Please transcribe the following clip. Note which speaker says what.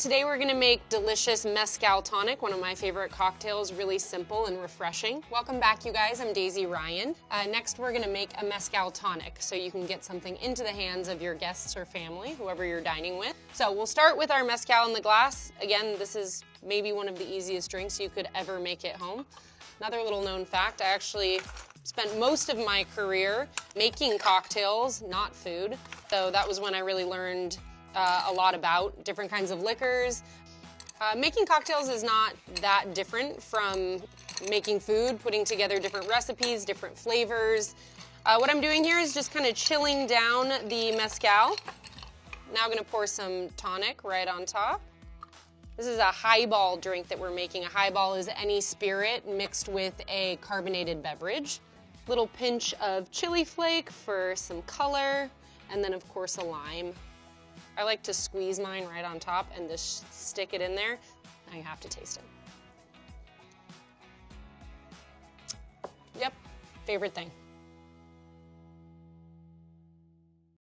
Speaker 1: Today we're gonna make delicious mezcal tonic, one of my favorite cocktails, really simple and refreshing. Welcome back, you guys. I'm Daisy Ryan. Uh, next, we're gonna make a mezcal tonic, so you can get something into the hands of your guests or family, whoever you're dining with. So we'll start with our mezcal in the glass. Again, this is maybe one of the easiest drinks you could ever make at home. Another little known fact, I actually spent most of my career making cocktails, not food. So that was when I really learned uh, a lot about different kinds of liquors. Uh, making cocktails is not that different from making food, putting together different recipes, different flavors. Uh, what I'm doing here is just kind of chilling down the mezcal. Now I'm gonna pour some tonic right on top. This is a highball drink that we're making. A highball is any spirit mixed with a carbonated beverage. Little pinch of chili flake for some color, and then of course a lime. I like to squeeze mine right on top and just stick it in there. Now you have to taste it. Yep, favorite thing.